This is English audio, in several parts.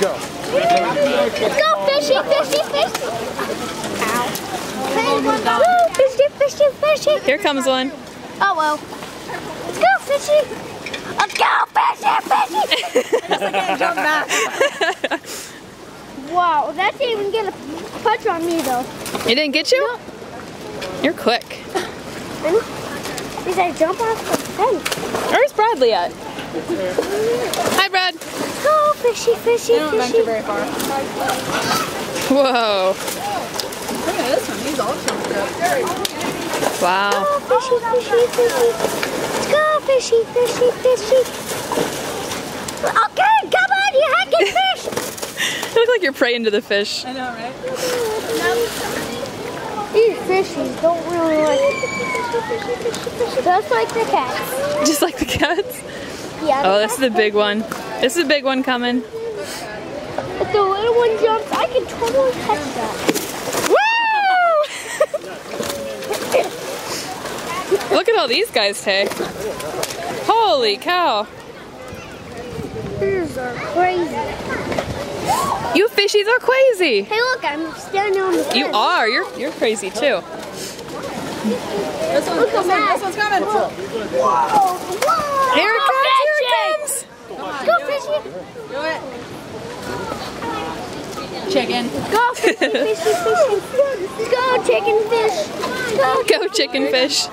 Go. Go fishy, fishy, fishy. Ow. Go fishy, fishy, fishy. Here comes one. Oh well. Let's go fishy. Let's go fishy, fishy. wow, that didn't even get a punch on me though. It didn't get you? You're quick. Did I jump off the fence? Where's Bradley at? Hi, Brad. Go fishy, fishy, They don't fishy. venture very far. Whoa. Look at this one. He's all choked up. Wow. Go fishy, fishy, fishy. Let's go fishy, fishy, fishy. Okay, come on, you heckin' fish. You look like you're praying to the fish. I know, right? These fishies don't really like Just like the cats. Just like the cats. Yeah. Oh, this is the big one. This is a big one coming. If the little one jumps, I can totally catch that. Woo! Look at all these guys, Tay. Holy cow. These are crazy. You fishies are crazy. Hey, look, I'm standing on the fence. You are. You're you're crazy too. This one, Look this, one, this one's coming. Whoa, whoa. Here it Go comes. Here it fishing. comes. Go fishing. Do it. Chicken. Go fishing, fishing. Go chicken fish. Go, Go chicken fish.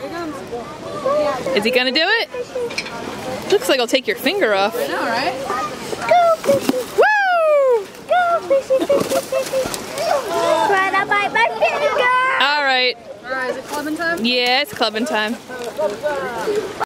Is he gonna do it? Looks like I'll take your finger off. I know, right? go fishing. Woo! Go fishing, fishing, fishing. Try to bite my finger. All right. All right, is it clubbing time? Yeah, it's clubbing time.